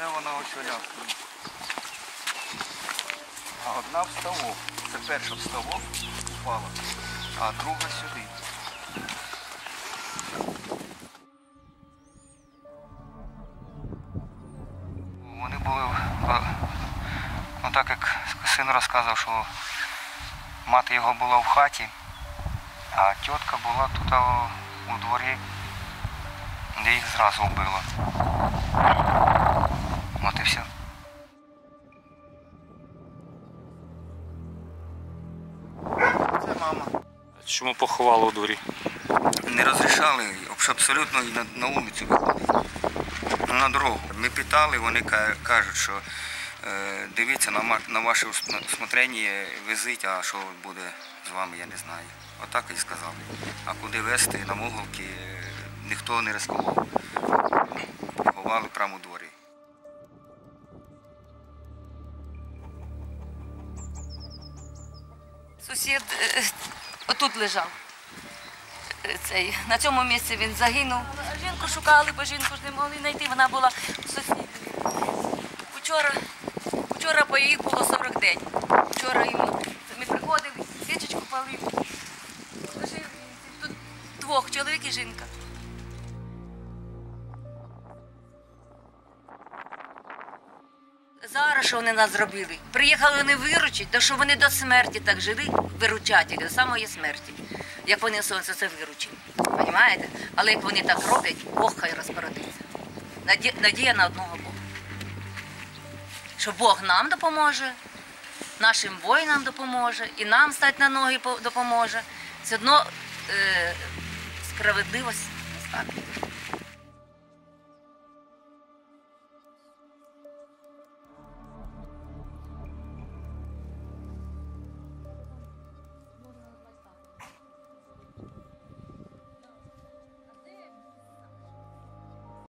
Це вона ось. А одна в ставок. Це перша в ставок впала, а друга сюди. Вони були, ну так як син розказував, що мати його була в хаті, а тітка була тут у дворі, де їх зразу вбило. Мама. Чому поховали у дворі? Не розрішали, абсолютно і на, на вулицю виходити. Ну, На дорогу. Ми питали, вони кажуть, що е, дивіться на, на ваше усм- усмотрення, везіть, а що буде з вами, я не знаю. Отак і сказали. А куди везти на могилки, ніхто не ризикував. Ховали прямо у дворі. Сусід е, отут лежав. Е, Цей, на цьому місці він загинув. Жінку шукали, бо жінку ж не могли знайти, вона була в сусіді. Вчора, вчора по їх було 40 день. Вчора йому ми приходили, свічечку палив. Тут двох, чоловік і жінка. Зараз що вони нас зробили? Приїхали вони виручити, то що вони до смерті так жили, виручать їх до самої смерті. Як вони сонце це виручили. Понімаєте? Але як вони так роблять, Бог хай розпорядиться. Наді- Надія на одного Бога. Що Бог нам допоможе, нашим воїнам допоможе, і нам стати на ноги допоможе. Все одно е, не стане.